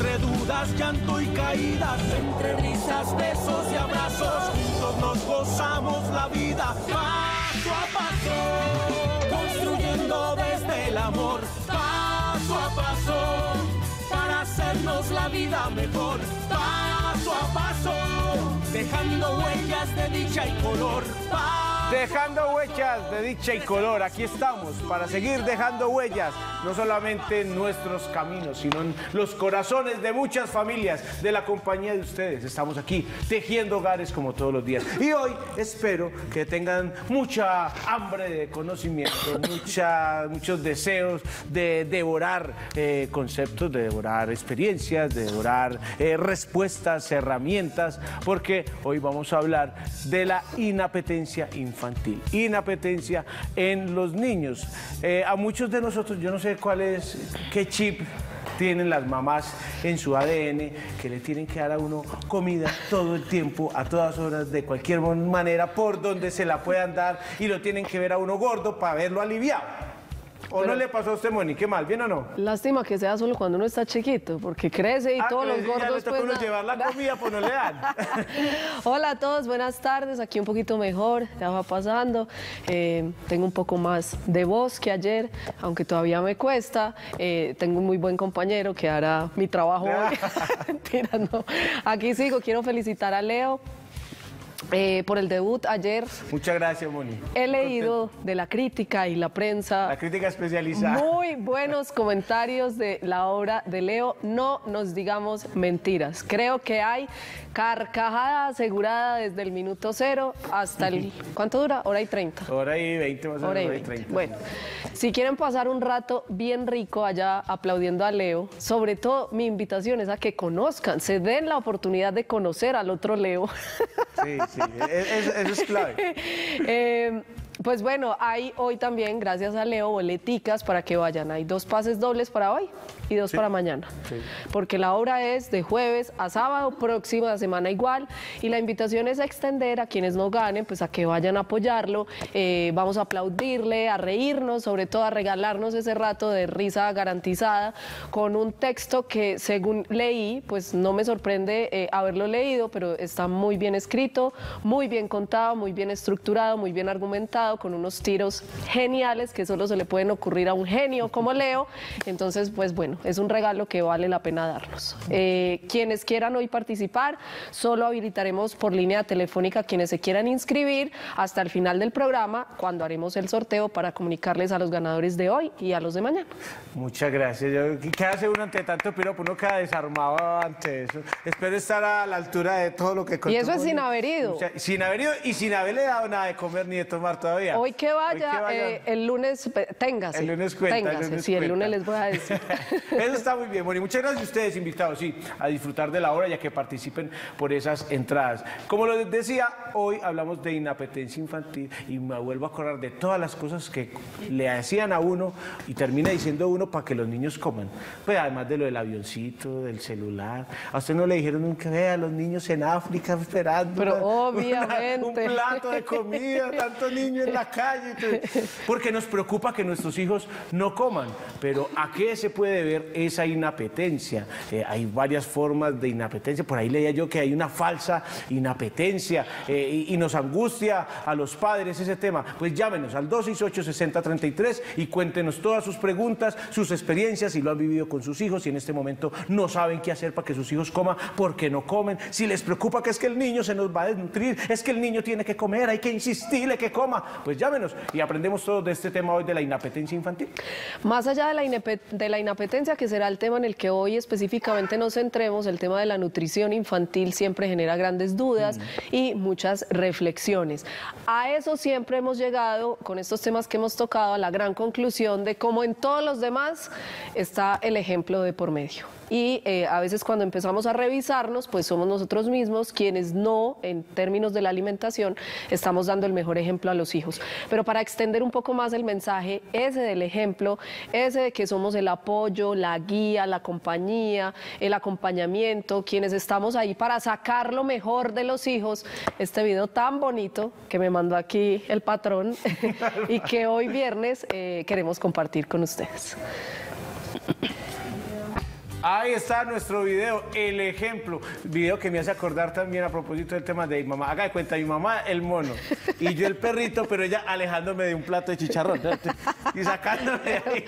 entre dudas, llanto y caídas, entre risas, besos y abrazos, juntos nos gozamos la vida paso a paso, construyendo desde el amor, paso a paso, para hacernos la vida mejor, paso a paso, dejando huellas de dicha y color. paso Dejando huellas de dicha y color, aquí estamos para seguir dejando huellas, no solamente en nuestros caminos, sino en los corazones de muchas familias, de la compañía de ustedes. Estamos aquí tejiendo hogares como todos los días. Y hoy espero que tengan mucha hambre de conocimiento, mucha, muchos deseos de devorar eh, conceptos, de devorar experiencias, de devorar eh, respuestas, herramientas, porque hoy vamos a hablar de la inapetencia infantil infantil, inapetencia en los niños. Eh, a muchos de nosotros, yo no sé cuál es, qué chip tienen las mamás en su ADN, que le tienen que dar a uno comida todo el tiempo, a todas horas, de cualquier manera, por donde se la puedan dar, y lo tienen que ver a uno gordo para verlo aliviado. ¿O no le pasó a usted, Moni? ¿Qué mal? ¿Bien o no? Lástima que sea solo cuando uno está chiquito, porque crece y Ah, todos los y ya gordos... le pues, llevar la comida, pues no le dan. Hola a todos, buenas tardes. Aquí un poquito mejor, ya va pasando. Eh, tengo un poco más de voz que ayer, aunque todavía me cuesta. Eh, tengo un muy buen compañero que hará mi trabajo hoy. Mentira, no. Aquí sigo, quiero felicitar a Leo. Eh, por el debut ayer. Muchas gracias, Moni. He leído de la crítica y la prensa La crítica especializada. muy buenos comentarios de la obra de Leo. No nos digamos mentiras. Creo que hay carcajada asegurada desde el minuto cero hasta el. ¿Cuánto dura? Hora y treinta. Hora y 20 más o menos, Hora y hora y 20. 30. Bueno, si quieren pasar un rato bien rico allá aplaudiendo a Leo, sobre todo mi invitación es a que conozcan, se den la oportunidad de conocer al otro Leo. Sí, sí, es- eso es clave. Eh, pues bueno, hay hoy también, gracias a Leo, boleticas para que vayan. Hay dos pases dobles para hoy y dos para mañana. Porque la obra es de jueves a sábado, próxima semana igual. Y la invitación es a extender a quienes no ganen, pues a que vayan a apoyarlo. Eh, vamos a aplaudirle, a reírnos, sobre todo a regalarnos ese rato de risa garantizada con un texto que según leí, pues no me sorprende eh, haberlo leído, pero está muy bien escrito, muy bien contado, muy bien estructurado, muy bien argumentado, con unos tiros geniales que solo se le pueden ocurrir a un genio como Leo. Entonces, pues bueno, es un regalo que vale la pena darnos. Eh, quienes quieran hoy participar, solo habilitaremos por línea telefónica quienes se quieran inscribir hasta el final del programa, cuando haremos el sorteo para comunicarles a los ganadores de hoy y a los de mañana. Muchas gracias. Yo- ¿Qué hace uno ante tanto piropo? Uno queda desarmado ante eso. Espero estar a la altura de todo lo que contó eso es sin haber ido. Mucha- sin haber ido y sin haberle dado nada de comer ni de tomar todavía. Hoy que vaya, Hoy que vaya. eh, el lunes, téngase. El lunes cuenta, el Téngase, lunes sí, el lunes les voy a decir. Eso está muy bien, Moni. Muchas gracias a ustedes, invitados, sí, a disfrutar de la obra y a que participen por esas entradas. Como lo decía, hoy hablamos de inapetencia infantil y me vuelvo a acordar de todas las cosas que le hacían a uno y termina diciendo uno para que los niños coman. Pues además de lo del avioncito, del celular. A usted no le dijeron nunca, vea, los niños en África esperando. Pero una- obviamente. un plato de comida, tanto niño en la calle. Porque nos preocupa que nuestros hijos no coman. Pero ¿a qué se puede ver esa inapetencia? Eh, hay varias formas de inapetencia. Por ahí leía yo que hay una falsa inapetencia eh, y, y nos angustia a los padres ese tema. Pues llámenos al 268-6033 y cuéntenos todas sus preguntas, sus experiencias, si lo han vivido con sus hijos, si en este momento no saben qué hacer para que sus hijos coman, porque no comen, si les preocupa que es que el niño se nos va a desnutrir, es que el niño tiene que comer, hay que insistirle que coma. pues llámenos y aprendemos todo de este tema hoy de la inapetencia infantil. Más allá de la, inepe- de la inapetencia, que será el tema en el que hoy específicamente nos centremos, el tema de la nutrición infantil siempre genera grandes dudas y muchas reflexiones. A eso siempre hemos llegado, con estos temas que hemos tocado, a la gran conclusión de cómo en todos los demás está el ejemplo de por medio. Y eh, a veces cuando empezamos a revisarnos, pues somos nosotros mismos quienes no, en términos de la alimentación, estamos dando el mejor ejemplo a los hijos. Pero para extender un poco más el mensaje, ese del ejemplo, ese de que somos el apoyo, la guía, la compañía, el acompañamiento, quienes estamos ahí para sacar lo mejor de los hijos, este video tan bonito que me mandó aquí el patrón y que hoy viernes eh, queremos compartir con ustedes. Ahí está nuestro video, el ejemplo. Video que me hace acordar también a propósito del tema de mi mamá. Haga de cuenta, mi mamá el mono y yo el perrito, pero ella alejándome de un plato de chicharrón y sacándome de ahí.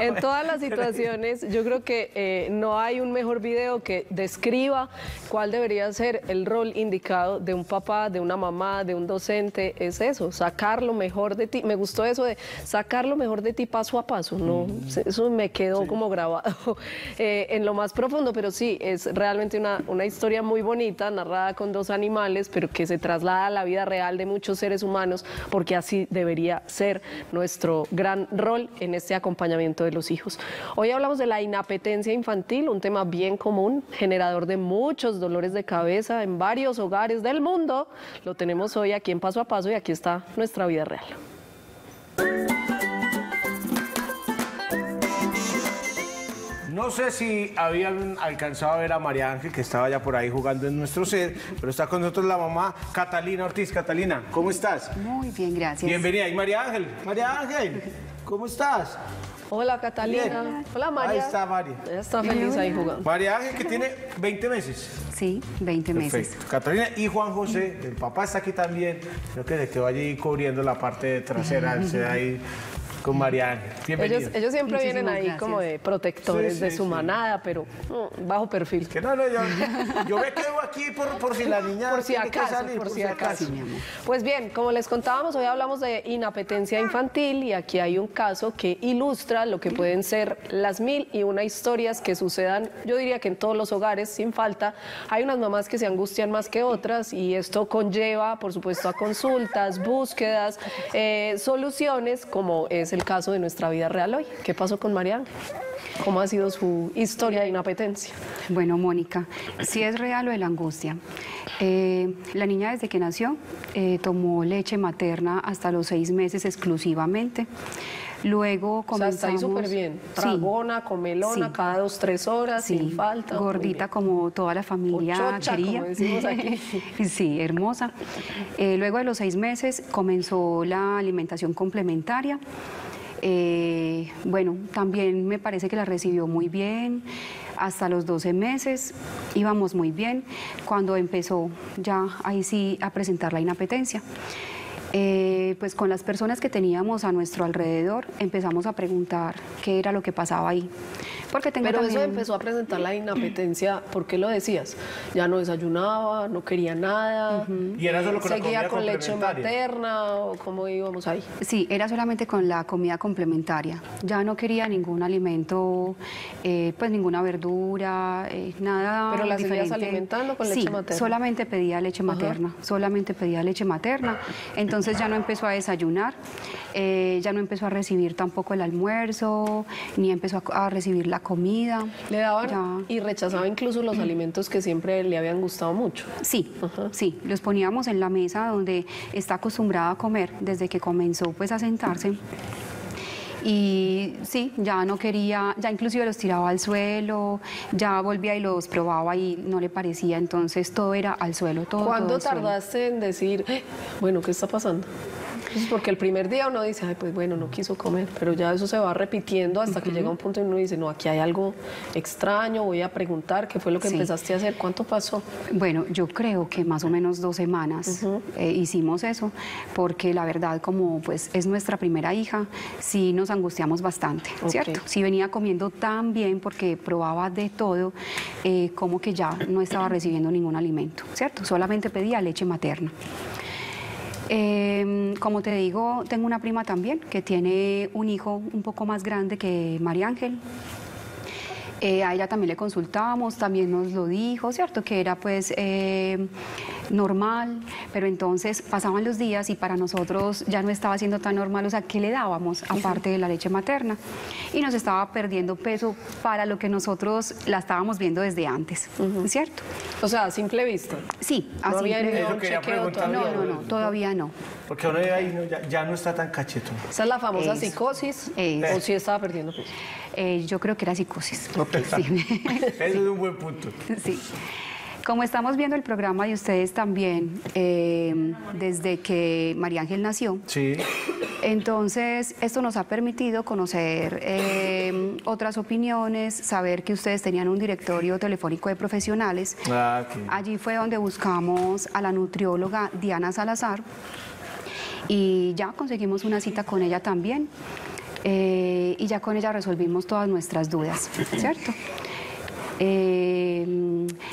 En todas las situaciones, yo creo que eh, no hay un mejor video que describa cuál debería ser el rol indicado de un papá, de una mamá, de un docente. Es eso, sacar lo mejor de ti. Me gustó eso de sacar lo mejor de ti paso a paso. No, eso me quedó como grabado eh, en lo más profundo, pero sí, es realmente una, una historia muy bonita, narrada con dos animales, pero que se traslada a la vida real de muchos seres humanos, porque así debería ser nuestro gran rol en este acompañamiento de los hijos. Hoy hablamos de la inapetencia infantil, un tema bien común, generador de muchos dolores de cabeza en varios hogares del mundo. Lo tenemos hoy aquí en Paso a Paso y aquí está nuestra vida real. No sé si habían alcanzado a ver a María Ángel, que estaba ya por ahí jugando en nuestro set, pero está con nosotros la mamá Catalina Ortiz. Catalina, ¿cómo estás? Muy bien, gracias. Bienvenida. Y María Ángel, María Ángel, ¿cómo estás? Hola Catalina. Bien. Hola María. Ahí está María. Ella está feliz ahí jugando. María Ángel, que tiene 20 meses. Sí, 20 meses. Perfecto. Catalina y Juan José, el papá está aquí también. Creo que se quedó allí cubriendo la parte trasera, se da ahí con María Ángel. Bienvenido. Ellos, ellos siempre Muchísimas vienen ahí gracias. como de protectores Sí, de su sí. manada, pero mm, bajo perfil. Que no, no, yo, yo me quedo aquí por, por si la niña Por si tiene que acaso, salir, por si acaso. Sí, mi amor. Pues bien, como les contábamos, hoy hablamos de inapetencia infantil y aquí hay un caso que ilustra lo que pueden ser las mil y una historias que sucedan, yo diría que en todos los hogares, sin falta. Hay unas mamás que se angustian más que otras y esto conlleva, por supuesto, a consultas, búsquedas, eh, soluciones, como es el caso de nuestra vida real hoy. ¿Qué pasó con María Ángel? ¿Cómo ha sido su historia de inapetencia? Bueno, Mónica, sí es real lo de la angustia. Eh, la niña desde que nació eh, tomó leche materna hasta los seis meses exclusivamente. Luego O sea, está ahí comenzamos... súper bien. Sí, Tragona, comelona, Sí. cada dos, tres horas, sí, sin falta. Gordita como toda la familia chocha, quería. como decimos aquí. sí, hermosa. Eh, luego de los seis meses comenzó la alimentación complementaria. Eh, bueno, también me parece que la recibió muy bien. Hasta los 12 meses íbamos muy bien. Cuando empezó ya ahí sí a presentar la inapetencia. Eh, pues con las personas que teníamos a nuestro alrededor empezamos a preguntar qué era lo que pasaba ahí. Porque tengo Pero eso empezó a presentar la inapetencia, ¿por qué lo decías? Ya no desayunaba, no quería nada. Y era solo con la Seguía comida con leche materna o cómo íbamos ahí. Sí, era solamente con la comida complementaria. Ya no quería ningún alimento, eh, pues ninguna verdura, eh, nada. ¿Pero la seguías alimentando con leche Sí, materna? solamente pedía leche materna, solamente pedía leche materna. Entonces ya no empezó a desayunar, eh, ya no empezó a recibir tampoco el almuerzo, ni empezó a, a recibir la comida. Le daban Ya. y rechazaba incluso los alimentos que siempre le habían gustado mucho. Sí, sí, los poníamos en la mesa donde está acostumbrada a comer desde que comenzó pues a sentarse. Y sí, ya no quería, ya inclusive los tiraba al suelo, ya volvía y los probaba y no le parecía, entonces todo era al suelo, todo. todo ¿Cuándo suelo. tardaste en decir, "Eh, bueno, qué está pasando? Pues porque el primer día uno dice, ay, pues bueno, no quiso comer, pero ya eso se va repitiendo hasta que llega un punto en uno dice, no, aquí hay algo extraño, voy a preguntar qué fue lo que Sí. empezaste a hacer, ¿cuánto pasó? Bueno, yo creo que más o menos dos semanas eh, hicimos eso, porque la verdad, como pues es nuestra primera hija, sí nos angustiamos bastante. ¿cierto? Sí venía comiendo tan bien porque probaba de todo, eh, como que ya no estaba recibiendo ningún alimento, ¿cierto? Solamente pedía leche materna. Eh, como te digo, tengo una prima también que tiene un hijo un poco más grande que María Ángel. Eh, a ella también le consultábamos, también nos lo dijo, ¿cierto? Que era pues eh, normal, pero entonces pasaban los días y para nosotros ya no estaba siendo tan normal, o sea, ¿qué le dábamos aparte de la leche materna? Y nos estaba perdiendo peso para lo que nosotros la estábamos viendo desde antes, ¿cierto? O sea, a simple vista. Sí, Eso quería chequeo preguntar no, todavía. no, no, todavía no. Porque uno de ahí no, ya, ya no está tan cachetón. Esa es la famosa Eso. psicosis. Eso. O si estaba perdiendo peso. Eh, yo creo que era psicosis. Sí. Ese es un buen punto. Sí. Como estamos viendo el programa de ustedes también, eh, desde que María Ángel nació, Sí. entonces esto nos ha permitido conocer eh, otras opiniones, saber que ustedes tenían un directorio telefónico de profesionales. Ah, Allí fue donde buscamos a la nutrióloga Diana Salazar y ya conseguimos una cita con ella también eh, y ya con ella resolvimos todas nuestras dudas, ¿cierto? Eh,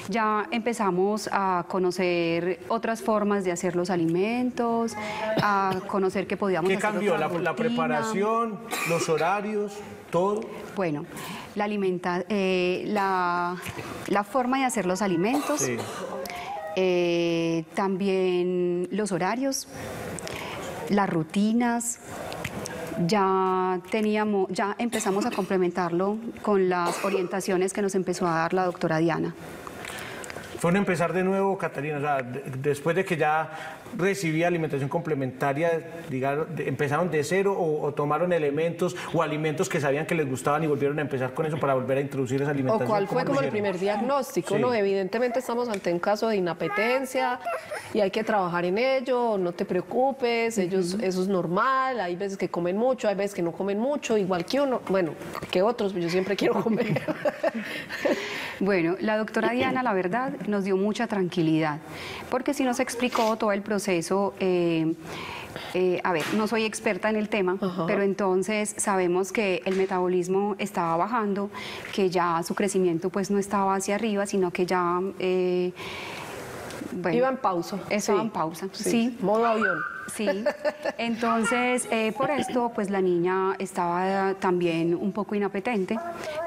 ya empezamos a conocer otras formas de hacer los alimentos, a conocer que podíamos ¿Qué hacer cambió? otra La, la preparación, los horarios, todo. Bueno, la, alimenta, eh, la, la forma de hacer los alimentos, Sí. eh, también los horarios, las rutinas. Ya teníamos, ya empezamos a complementarlo con las orientaciones que nos empezó a dar la doctora Diana. Fue un empezar de nuevo, Catalina. O sea, de- después de que ya recibía alimentación complementaria, digaron, de- ¿empezaron de cero o, o tomaron elementos o alimentos que sabían que les gustaban y volvieron a empezar con eso para volver a introducir esa ¿O alimentación? cuál fue ¿Cómo como el primer diagnóstico? Sí. No, evidentemente estamos ante un caso de inapetencia y hay que trabajar en ello, no te preocupes, ellos, eso es normal, hay veces que comen mucho, hay veces que no comen mucho, igual que uno, bueno, que otros, yo siempre quiero comer. Bueno, la doctora Diana, la verdad, nos dio mucha tranquilidad, porque sí nos explicó todo el proceso. eh, eh, a ver, no soy experta en el tema, Ajá. pero entonces sabemos que el metabolismo estaba bajando, que ya su crecimiento pues no estaba hacia arriba, sino que ya... eh, bueno, Iba en pausa. Estaba sí. en pausa, sí. Modo avión. Sí, entonces eh, por esto pues la niña estaba también un poco inapetente,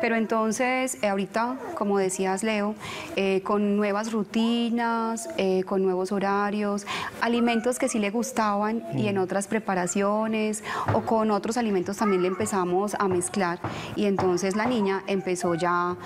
pero entonces eh, ahorita, como decías Leo, eh, con nuevas rutinas, eh, con nuevos horarios, alimentos que sí le gustaban y en otras preparaciones o con otros alimentos también le empezamos a mezclar. Y entonces la niña empezó ya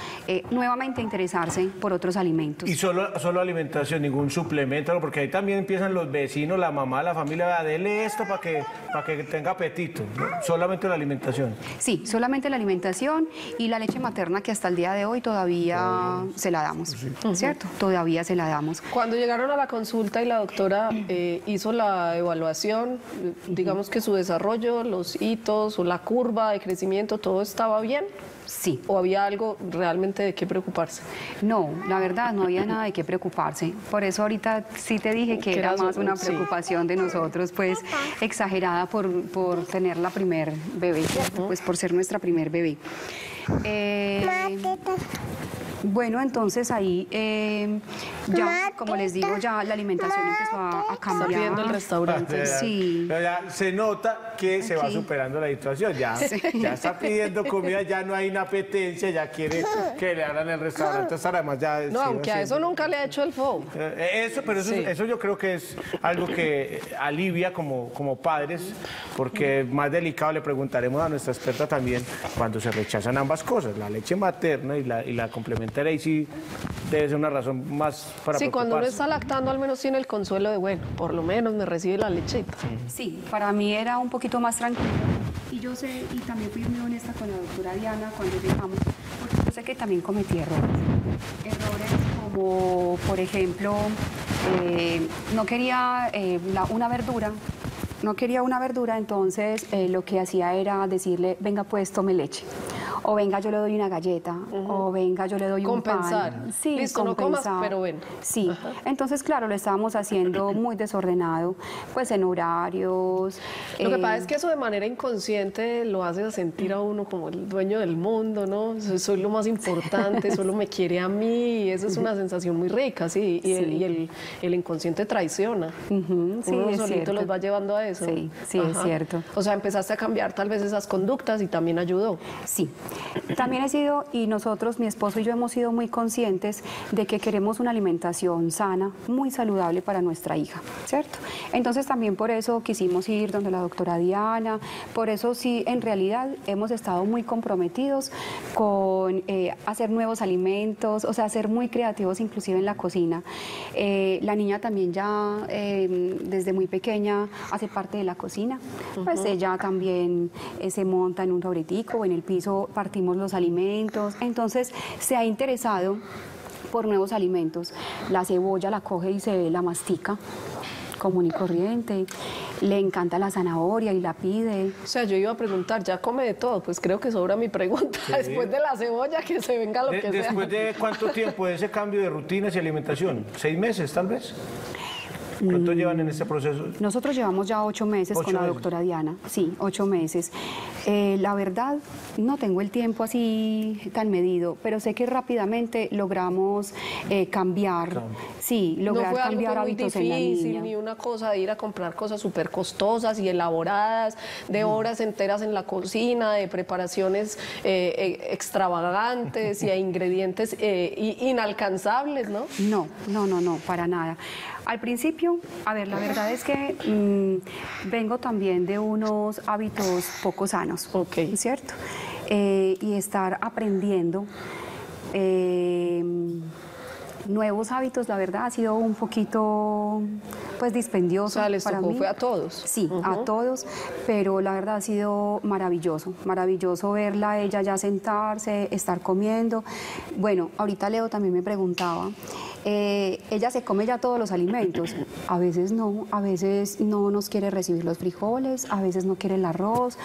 nuevamente a interesarse por otros alimentos. Y solo, solo alimentación, ningún suplemento, porque ahí también empiezan los vecinos, la mamá, la familia, "Vea, dele esto para que, para que tenga apetito. ¿no? Solamente la alimentación. Sí, solamente la alimentación y la leche materna que hasta el día de hoy todavía se la damos, ¿cierto? Todavía se la damos. Cuando llegaron a la consulta y la doctora eh, hizo la evaluación, eh, digamos que su desarrollo, los hitos o la curva de crecimiento, todo estaba bien Sí. o había algo realmente de qué preocuparse. No, la verdad no había nada de qué preocuparse. Por eso ahorita sí te dije que Que era era más una sí. preocupación de nosotros, pues exagerada por, por tener la primer bebé, pues por ser nuestra primer bebé. Eh, bueno, entonces ahí eh, ya, como les digo, ya la alimentación empezó a, a Está cambiar. pidiendo el restaurante. Sí. Pero ya se nota que se va superando la situación. Ya, ya está pidiendo comida, ya no hay inapetencia, ya quiere que le hagan el restaurante. Entonces, además ya No, aunque a eso nunca le ha hecho el FOB. Eh, Eso, pero eso, Sí. eso yo creo que es algo que alivia como, como padres, porque más delicado le preguntaremos a nuestra experta también cuando se rechazan ambas cosas, la leche materna y la, y la complementaria, y sí debe ser una razón más para Sí, cuando uno está lactando al menos tiene el consuelo de, bueno, por lo menos me recibe la lechita. Sí, para mí era un poquito más tranquilo. Y yo sé, y también fui muy honesta con la doctora Diana cuando llegamos, porque yo sé que también cometí errores. Errores como, por ejemplo, eh, no quería eh, la- una verdura, no quería una verdura, entonces eh, lo que hacía era decirle, venga pues, tome leche. O venga yo le doy una galleta, o venga yo le doy Compensar. un pan. Sí, Listo, no comas, compensar. pero ven. Sí, entonces claro, lo estábamos haciendo muy desordenado, pues en horarios. Lo que eh, pasa es que eso de manera inconsciente lo hace sentir a uno como el dueño del mundo, ¿no? Soy, soy lo más importante, solo me quiere a mí, y eso es una sensación muy rica, sí, y, el, Sí. y el- el inconsciente traiciona. Ujú, sí, uno solito cierto. los va llevando a eso. Sí, sí, es cierto. O sea, empezaste a cambiar tal vez esas conductas y también ayudó. Sí, también he sido, y nosotros, mi esposo y yo hemos sido muy conscientes de que queremos una alimentación sana, muy saludable para nuestra hija, ¿cierto? Entonces también por eso quisimos ir donde la doctora Diana, por eso sí, en realidad hemos estado muy comprometidos con eh, hacer nuevos alimentos, o sea, ser muy creativos inclusive en la cocina. Eh, la niña también ya eh, desde muy pequeña hace parte de la cocina, pues ella también eh, se monta en un taburetico o en el piso partimos los alimentos, entonces se ha interesado por nuevos alimentos. La cebolla la coge y se la mastica común y corriente, le encanta la zanahoria y la pide. O sea, yo iba a preguntar, ¿ya come de todo? Pues creo que sobra mi pregunta. Después de la cebolla, que se venga lo De- que después sea. de cuánto tiempo de ese cambio de rutinas y alimentación? ¿Seis meses tal vez? ¿Cuánto llevan en este proceso? Nosotros llevamos ya ocho meses Ocho con la meses. doctora Diana, sí, ocho meses. Eh, la verdad, no tengo el tiempo así tan medido, pero sé que rápidamente logramos eh, cambiar, sí, No lograr fue algo cambiar muy hábitos en la difícil, niña. ni una cosa de ir a comprar cosas súper costosas y elaboradas, de horas enteras en la cocina, de preparaciones eh, eh, extravagantes y a ingredientes eh, inalcanzables, ¿no? No, no, no, no, para nada. Al principio, a ver, la verdad es que mm, vengo también de unos hábitos poco sanos, Ok. ¿cierto? Eh, y estar aprendiendo eh, nuevos hábitos, la verdad, ha sido un poquito, pues, dispendioso O sea, les para tocó, mí. fue a todos. Sí, a todos, pero la verdad ha sido maravilloso, maravilloso verla ella ya sentarse, estar comiendo. Bueno, ahorita Leo también me preguntaba, eh, ella se come ya todos los alimentos, a veces no, a veces no nos quiere recibir los frijoles, a veces no quiere el arroz,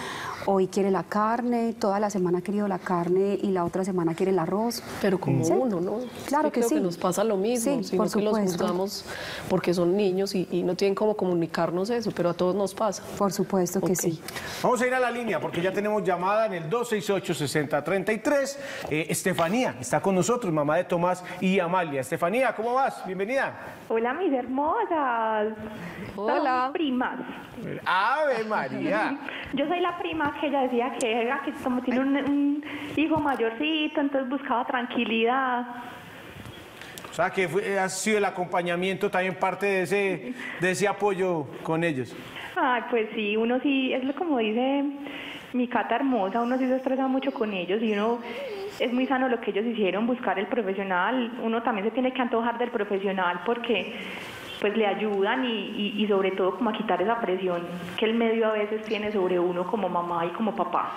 hoy quiere la carne, toda la semana ha querido la carne y la otra semana quiere el arroz. Pero como Sí. uno, ¿no? Claro Es que creo sí. que nos pasa lo mismo, Sí, sino por que los supuesto. juzgamos porque son niños y, y no tienen cómo comunicarnos eso, pero a todos nos pasa. Por supuesto que sí. Vamos a ir a la línea porque ya tenemos llamada en el 268-6033. Eh, Estefanía está con nosotros, mamá de Tomás y Amalia. Estefanía, ¿cómo vas? Bienvenida. Hola, mis hermosas. Hola. Somos primas. Ave María. Yo soy la prima que ella decía que era que como tiene un, un hijo mayorcito, entonces buscaba tranquilidad. O sea, que fue- ha sido el acompañamiento también parte de ese, de ese apoyo con ellos. Ay, pues sí, uno sí, es lo como dice mi cata hermosa, uno sí se estresa mucho con ellos y uno es muy sano lo que ellos hicieron, buscar el profesional, uno también se tiene que antojar del profesional porque pues le ayudan y, y- y sobre todo como a quitar esa presión que el medio a veces tiene sobre uno como mamá y como papá.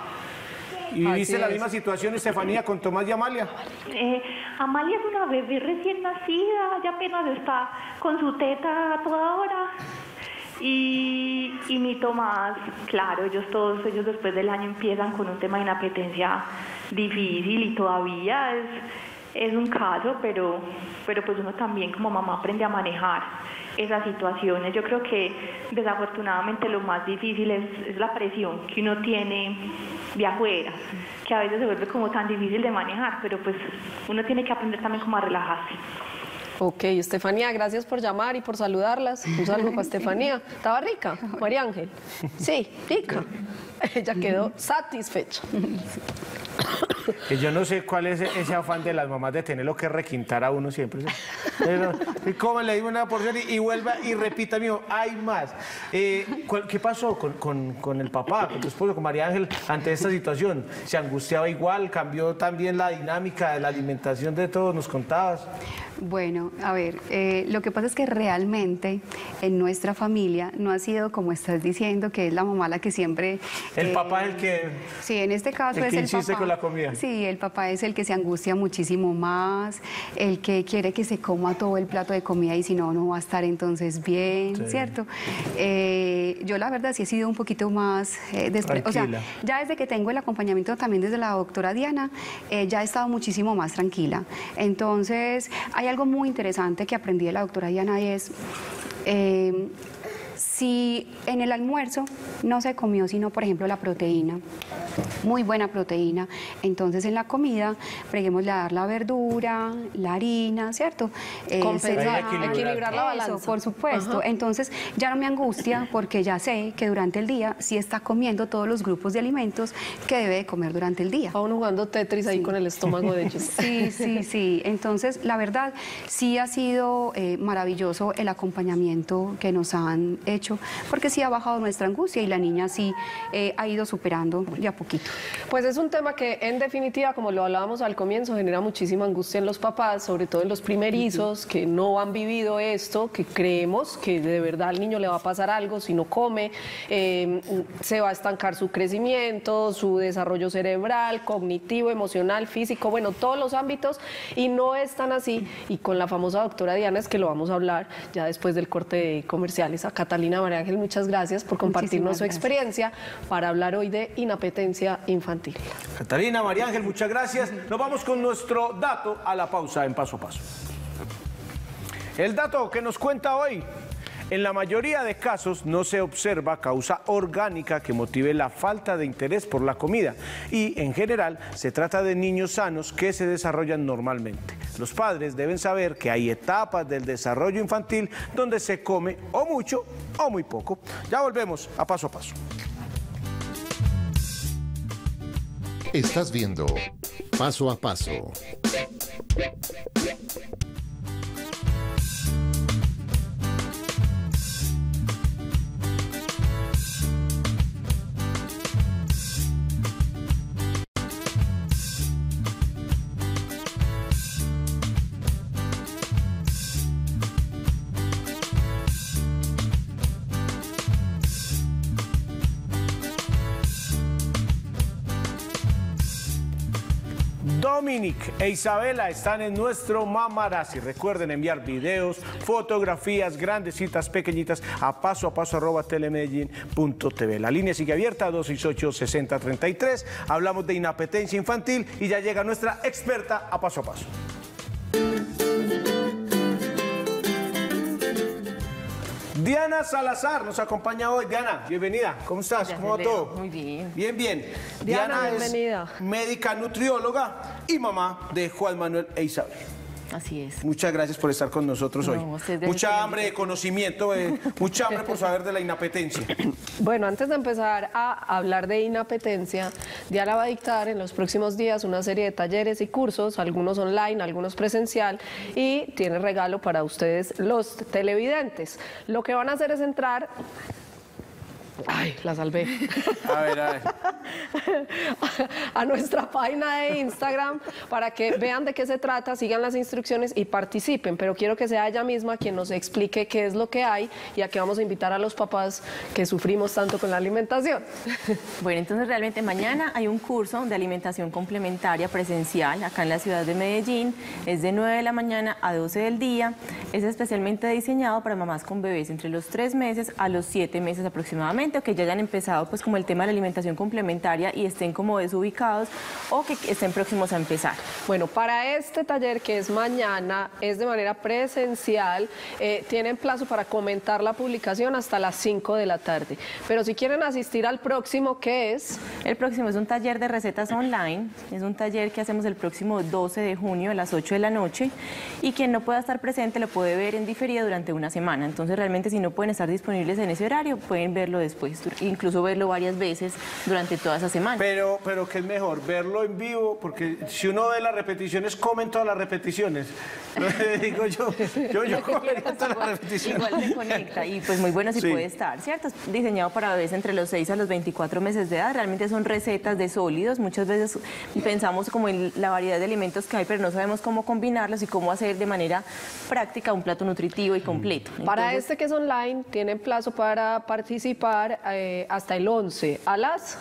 ¿Y viviste la misma situación, Estefanía, con Tomás y Amalia? Eh, Amalia es una bebé recién nacida, ya apenas está con su teta a toda hora. Y, y mi Tomás, claro, ellos todos, ellos después del año empiezan con un tema de inapetencia difícil y todavía es, es un caso, pero, pero pues uno también como mamá aprende a manejar esas situaciones. Yo creo que desafortunadamente lo más difícil es, es la presión que uno tiene de afuera, que a veces se vuelve como tan difícil de manejar, pero pues uno tiene que aprender también como a relajarse. Ok, Estefanía, gracias por llamar y por saludarlas. Un saludo para Estefanía. ¿Estaba rica, María Ángel? Sí, rica. Ella quedó satisfecha. Que yo no sé cuál es ese afán de las mamás de tenerlo que requintar a uno siempre. Pero, y como le digo una porción y, y vuelva y repita, mío, hay más. Eh, ¿cuál- ¿Qué pasó con, con- con el papá, con tu esposo, con María Ángel, ante esta situación? ¿Se angustiaba igual? ¿Cambió también la dinámica de la alimentación de todos? ¿Nos contabas? Bueno, a ver, eh, lo que pasa es que realmente en nuestra familia no ha sido como estás diciendo, que es la mamá la que siempre... El eh, papá es el que... Sí, en este caso el es que el papá. con la comida. Sí, el papá es el que se angustia muchísimo más, el que quiere que se coma todo el plato de comida y si no, no va a estar entonces bien, ¿cierto? Eh, yo la verdad sí he sido un poquito más, eh, despre- o sea, Tranquila. ya desde que tengo el acompañamiento también desde la doctora Diana, eh, ya he estado muchísimo más tranquila. Entonces, hay algo muy interesante que aprendí de la doctora Diana y es... eh, si en el almuerzo no se comió sino, por ejemplo, la proteína, muy buena proteína, entonces en la comida freguémosle a dar la verdura, la harina, ¿cierto? Eh, Compensar, cereal, equilibrar la eso, balanza. por supuesto. Entonces ya no me angustia porque ya sé que durante el día sí está comiendo todos los grupos de alimentos que debe de comer durante el día. Va uno jugando Tetris ahí con el estómago de ellos. Sí, sí, sí. Entonces, la verdad, sí ha sido eh, maravilloso el acompañamiento que nos han hecho, porque sí ha bajado nuestra angustia y la niña sí eh, ha ido superando de a poquito. Pues es un tema que en definitiva, como lo hablábamos al comienzo, genera muchísima angustia en los papás, sobre todo en los primerizos que no han vivido esto, que creemos que de verdad al niño le va a pasar algo si no come, eh, se va a estancar su crecimiento, su desarrollo cerebral, cognitivo, emocional, físico, bueno, todos los ámbitos y no es tan así. Y con la famosa doctora Diana es que lo vamos a hablar ya después del corte de comerciales. A Catalina María Ángel, muchas gracias por compartirnos Muchísimas su gracias. experiencia para hablar hoy de inapetencia infantil. Catalina, María Ángel, muchas gracias. Nos vamos con nuestro dato a la pausa en paso a paso. El dato que nos cuenta hoy. En la mayoría de casos no se observa causa orgánica que motive la falta de interés por la comida y en general se trata de niños sanos que se desarrollan normalmente. Los padres deben saber que hay etapas del desarrollo infantil donde se come o mucho o muy poco. Ya volvemos a paso a paso. Estás viendo Paso a Paso. Dominic e Isabela están en nuestro Mamarazzi. Recuerden enviar videos, fotografías, grandecitas, pequeñitas a paso a paso arroba. La línea sigue abierta 268-6033. Hablamos de inapetencia infantil y ya llega nuestra experta a paso a paso. Diana Salazar nos acompaña hoy. Diana, bienvenida. ¿Cómo estás? ¿Cómo va todo? Muy bien. Bien, bien. Diana, es bienvenida. médica nutrióloga y mamá de Juan Manuel e Isabel. Así es. Muchas gracias por estar con nosotros No, hoy. Mucha hambre de conocimiento, eh, mucha hambre por saber de la inapetencia. Bueno, antes de empezar a hablar de inapetencia, Diana va a dictar en los próximos días una serie de talleres y cursos, algunos online, algunos presencial, y tiene regalo para ustedes los televidentes. Lo que van a hacer es entrar... Ay, la salvé. A ver, a ver. a nuestra página de Instagram para que vean de qué se trata, sigan las instrucciones y participen. Pero quiero que sea ella misma quien nos explique qué es lo que hay y a qué vamos a invitar a los papás que sufrimos tanto con la alimentación. Bueno, entonces realmente mañana hay un curso de alimentación complementaria presencial acá en la ciudad de Medellín. Es de 9 de la mañana a 12 del día. Es especialmente diseñado para mamás con bebés entre los 3 meses a los 7 meses aproximadamente o que ya hayan empezado pues como el tema de la alimentación complementaria y estén como desubicados o que estén próximos a empezar. Bueno, para este taller que es mañana, es de manera presencial, eh, tienen plazo para comentar la publicación hasta las 5 de la tarde. Pero si quieren asistir al próximo, ¿qué es? El próximo es un taller de recetas online, es un taller que hacemos el próximo 12 de junio a las 8 de la noche y quien no pueda estar presente lo puede ver en diferido durante una semana. Entonces realmente si no pueden estar disponibles en ese horario, pueden verlo después, incluso verlo varias veces durante toda esa semana. Pero, pero ¿qué es mejor? ¿Verlo en vivo? Porque si uno ve las repeticiones, comen todas las repeticiones. Digo yo, yo, yo comería todas las repeticiones. Igual se conecta y pues muy bueno si Sí. puede estar, ¿cierto? Es diseñado para bebés entre los 6 a los 24 meses de edad. Realmente son recetas de sólidos. Muchas veces pensamos como en la variedad de alimentos que hay, pero no sabemos cómo combinarlos y cómo hacer de manera práctica un plato nutritivo y completo. Para Entonces, este que es online, tienen plazo para participar eh, hasta el 11 a las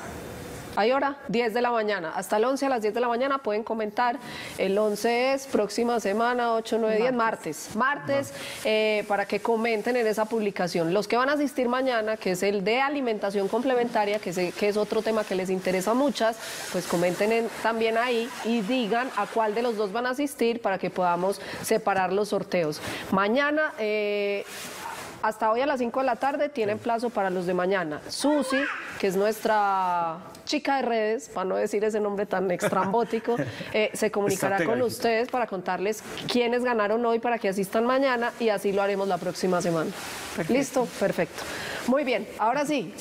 ¿Hay hora? 10 de la mañana. Hasta el 11 a las 10 de la mañana pueden comentar. El 11 es próxima semana, 8, 9, 10, martes. Martes, eh, para que comenten en esa publicación. Los que van a asistir mañana, que es el de alimentación complementaria, que, sé que es otro tema que les interesa a muchas, pues comenten en- también ahí y digan a cuál de los dos van a asistir para que podamos separar los sorteos. Mañana... eh, hasta hoy a las 5 de la tarde tienen plazo para los de mañana. Susi, que es nuestra chica de redes, para no decir ese nombre tan extrambótico, eh, se comunicará con ustedes para contarles quiénes ganaron hoy para que asistan mañana y así lo haremos la próxima semana. ¿Listo? Perfecto. Muy bien, ahora sí.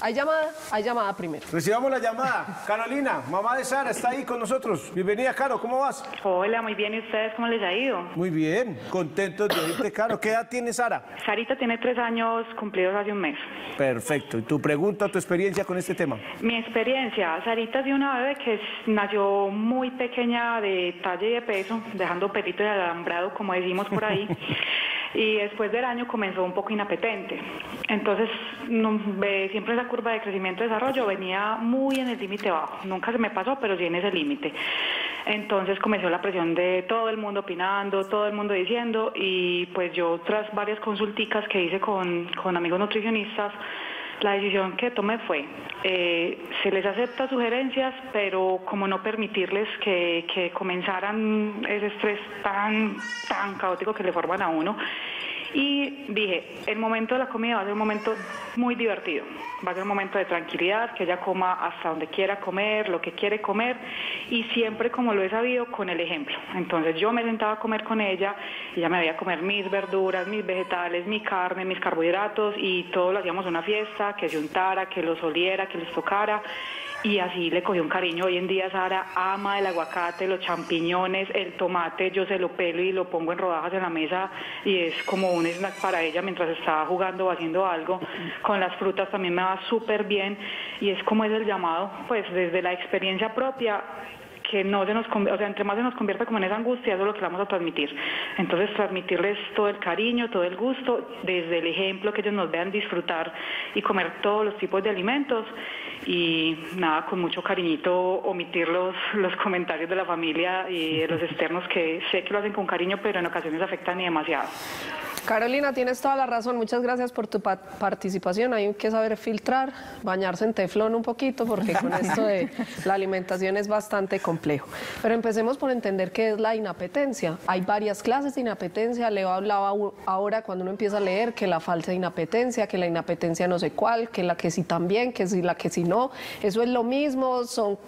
¿Hay llamada? Hay llamada primero. Recibamos la llamada. Carolina, mamá de Sara, está ahí con nosotros. Bienvenida, Caro, ¿cómo vas? Hola, muy bien. ¿Y ustedes cómo les ha ido? Muy bien, contentos de oírte, Caro. ¿Qué edad tiene Sara? Sarita tiene tres años cumplidos hace un mes. Perfecto. ¿Y tu pregunta, tu experiencia con este tema? Mi experiencia, Sarita es de una bebé que nació muy pequeña de talla y de peso, dejando pelito de alambrado, como decimos por ahí. Y después del año comenzó un poco inapetente. Entonces, no- ve- siempre esa curva de crecimiento y desarrollo venía muy en el límite bajo. Nunca se me pasó, pero sí en ese límite. Entonces comenzó la presión de todo el mundo opinando, todo el mundo diciendo, y pues yo tras varias consulticas que hice con, con amigos nutricionistas, la decisión que tomé fue, eh, se les acepta sugerencias, pero como no permitirles que, que comenzaran ese estrés tan, tan caótico que le forman a uno. Y dije, el momento de la comida va a ser un momento muy divertido, va a ser un momento de tranquilidad, que ella coma hasta donde quiera comer, lo que quiere comer, y siempre como lo he sabido, con el ejemplo. Entonces yo me sentaba a comer con ella, ella me veía comer mis verduras, mis vegetales, mi carne, mis carbohidratos, y todo lo hacíamos una fiesta, que se untara, que los oliera, que les tocara, y así le cogió un cariño. Hoy en día Sara ama el aguacate, los champiñones, el tomate, yo se lo pelo y lo pongo en rodajas en la mesa y es como un snack para ella mientras está jugando o haciendo algo. Con las frutas también me va súper bien y es como es el llamado, pues desde la experiencia propia que no se nos, o sea, entre más se nos convierta como en esa angustia, eso es lo que vamos a transmitir. Entonces, transmitirles todo el cariño, todo el gusto, desde el ejemplo, que ellos nos vean disfrutar y comer todos los tipos de alimentos y nada, con mucho cariñito omitir los, los comentarios de la familia y de los externos que sé que lo hacen con cariño, pero en ocasiones afectan y demasiado. Carolina, tienes toda la razón. Muchas gracias por tu pa- participación. Hay que saber filtrar, bañarse en teflón un poquito, porque con esto de la alimentación es bastante complejo. Pero empecemos por entender qué es la inapetencia. Hay varias clases de inapetencia. Leo hablaba ahora cuando uno empieza a leer que la falsa inapetencia, que la inapetencia no sé cuál, que la que sí también, que sí la que sí no. Eso es lo mismo, son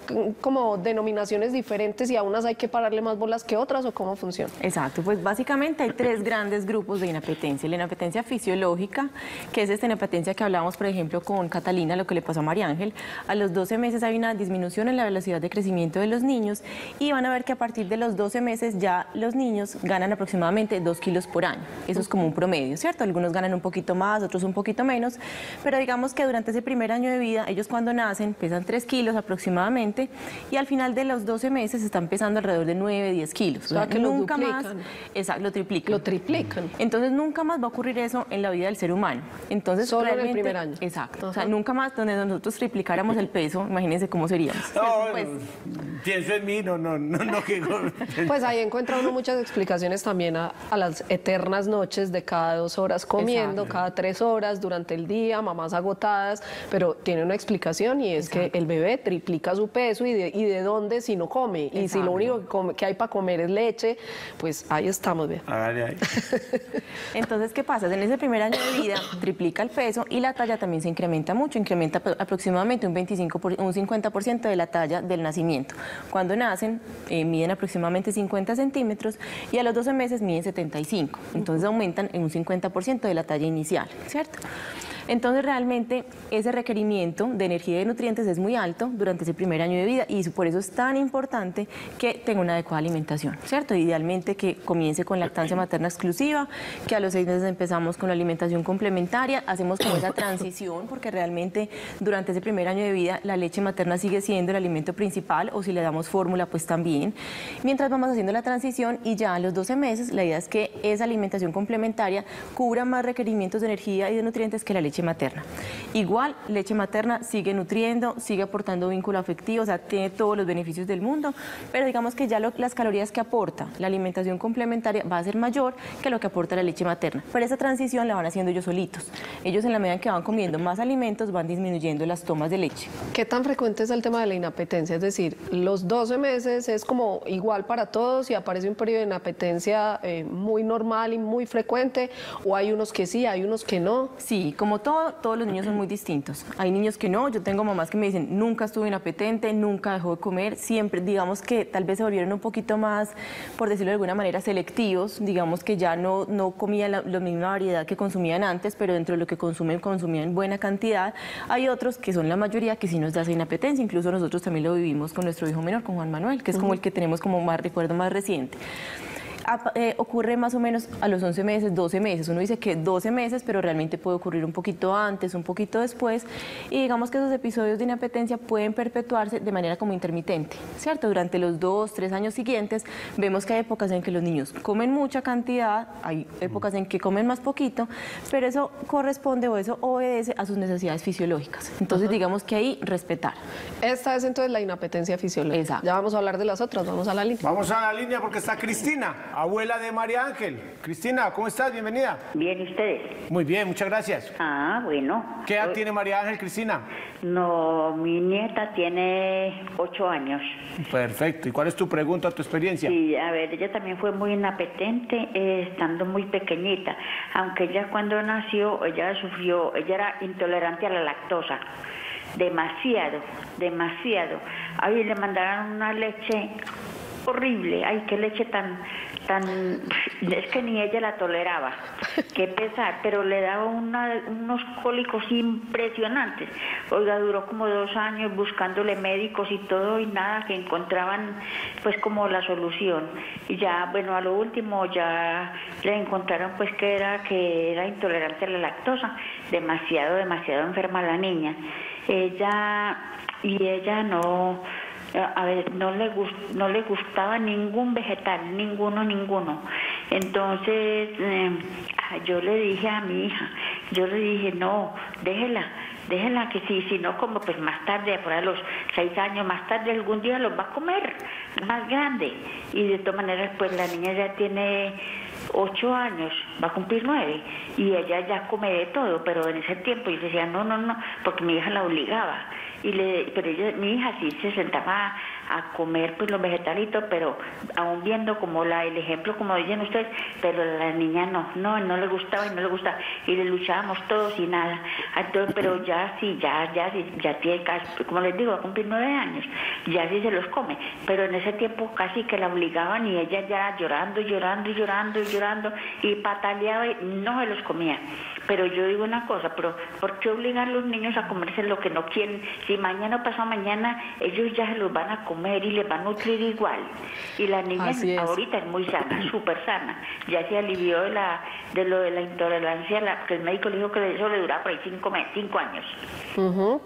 como denominaciones diferentes y a unas hay que pararle más bolas que otras o cómo funciona. Exacto, pues básicamente hay tres grandes grupos de inapetencia. La inapetencia fisiológica, que es esta inapetencia que hablábamos, por ejemplo, con Catalina, lo que le pasó a María Ángel. A los 12 meses hay una disminución en la velocidad de crecimiento de los niños y van a ver que a partir de los 12 meses ya los niños ganan aproximadamente 2 kilos por año. Eso es como un promedio, ¿cierto? Algunos ganan un poquito más, otros un poquito menos, pero digamos que durante ese primer año de vida, ellos cuando nacen pesan 3 kilos aproximadamente y al final de los 12 meses están pesando alrededor de 9, 10 kilos. O sea, que lo nunca más, duplican. exacto, lo triplican. Lo triplican. Entonces nunca más va a ocurrir eso en la vida del ser humano. Entonces Solo en el primer año. Exacto. O sea, nunca más donde nosotros triplicáramos el peso, imagínense cómo seríamos. No, Pues, bueno, pienso en mí, no, no, no, no que... Pues ahí encuentra uno muchas explicaciones también a, a las eternas noches de cada dos horas comiendo, Exacto. cada tres horas durante el día, mamás agotadas, pero tiene una explicación y es que el bebé triplica su peso y de, y de dónde si no come. Y si lo único que, come- que hay para comer es leche, pues ahí estamos, bien. Hágale ahí. Entonces, ¿qué pasa? En ese primer año de vida triplica el peso y la talla también se incrementa mucho, incrementa apro- aproximadamente un 25 por- un 50% de la talla del nacimiento. Cuando nacen, eh, miden aproximadamente 50 centímetros y a los 12 meses miden 75. Entonces aumentan en un 50% de la talla inicial, ¿cierto? Entonces realmente ese requerimiento de energía y de nutrientes es muy alto durante ese primer año de vida y por eso es tan importante que tenga una adecuada alimentación, ¿cierto? Idealmente que comience con lactancia materna exclusiva, que a los seis meses empezamos con la alimentación complementaria, hacemos como esa transición porque realmente durante ese primer año de vida la leche materna sigue siendo el alimento principal o si le damos fórmula pues también. Mientras vamos haciendo la transición y ya a los 12 meses la idea es que esa alimentación complementaria cubra más requerimientos de energía y de nutrientes que la leche leche materna. Igual, leche materna sigue nutriendo, sigue aportando vínculo afectivo, o sea, tiene todos los beneficios del mundo, pero digamos que ya lo- las calorías que aporta la alimentación complementaria va a ser mayor que lo que aporta la leche materna. Pero esa transición la van haciendo ellos solitos. Ellos en la medida en que van comiendo más alimentos van disminuyendo las tomas de leche. ¿Qué tan frecuente es el tema de la inapetencia? Es decir, los 12 meses es como igual para todos y aparece un periodo de inapetencia eh, muy normal y muy frecuente, o hay unos que sí, hay unos que no. Sí, como todo, todos los niños son muy distintos. Hay niños que no, yo tengo mamás que me dicen, nunca estuve inapetente, nunca dejó de comer, siempre, digamos que tal vez se volvieron un poquito más, por decirlo de alguna manera, selectivos, digamos que ya no, no comían la, la misma variedad que consumían antes, pero dentro de lo que consumen, consumían buena cantidad. Hay otros que son la mayoría que sí nos da esa inapetencia, incluso nosotros también lo vivimos con nuestro hijo menor, con Juan Manuel, que es como el que tenemos como más recuerdo más reciente. Eh, ocurre más o menos a los 11 meses, 12 meses. Uno dice que 12 meses, pero realmente puede ocurrir un poquito antes, un poquito después. Y digamos que esos episodios de inapetencia pueden perpetuarse de manera como intermitente, ¿cierto? Durante los dos, tres años siguientes vemos que hay épocas en que los niños comen mucha cantidad, hay épocas en que comen más poquito, pero eso corresponde o eso obedece a sus necesidades fisiológicas. Entonces digamos que ahí respetar. Esta es entonces la inapetencia fisiológica. Exacto. Ya vamos a hablar de las otras, vamos a la línea. Vamos a la línea porque está Cristina, abuela de María Ángel. Cristina, ¿cómo estás? Bienvenida. Bien, ¿y ustedes? Muy bien, muchas gracias. Ah, bueno. ¿Qué edad tiene María Ángel, Cristina? No, mi nieta tiene ocho años. Perfecto. ¿Y cuál es tu pregunta, tu experiencia? Y a ver, ella también fue muy inapetente eh, estando muy pequeñita, aunque ella cuando nació, ella sufrió, ella era intolerante a la lactosa, demasiado, demasiado. Ahí le mandaron una leche horrible, ay, qué leche tan, tan, es que ni ella la toleraba, qué pesar, pero le daba una- unos cólicos impresionantes. Oiga, duró como dos años buscándole médicos y todo y nada, que encontraban pues como la solución. Y ya, bueno, a lo último ya le encontraron pues que era, que era intolerante a la lactosa, demasiado, demasiado enferma la niña. Ella, y ella no, a ver, no le, gus- no le gustaba ningún vegetal, ninguno, ninguno. Entonces, eh, ah, yo le dije a mi hija, yo le dije, no, déjela, déjela que si, si no como pues más tarde, por a los seis años, más tarde algún día los va a comer, más grande. Y de todas maneras, pues la niña ya tiene ocho años, va a cumplir nueve, y ella ya come de todo, pero en ese tiempo yo decía, no, no, no, porque mi hija la obligaba. Y le, pero ella, mi hija sí se sentaba a comer pues los vegetalitos, pero aún viendo como la, el ejemplo como dicen ustedes, pero la niña no, no, no le gustaba y no le gustaba, y le luchábamos todos y nada. Entonces, pero ya sí, ya, ya, sí, ya tiene casi, como les digo, va a cumplir nueve años, ya sí se los come, pero en ese tiempo casi que la obligaban y ella ya llorando, llorando, llorando, llorando, y pataleaba y no se los comía. Pero yo digo una cosa, pero ¿por qué obligar a los niños a comerse lo que no quieren? Si mañana o pasado mañana ellos ya se los van a comer y les va a nutrir igual. Y la niña es. ahorita es muy sana, súper sana. Ya se alivió de, la, de lo de la intolerancia, la, porque el médico le dijo que eso le duraba por ahí cinco, cinco años. Ujú.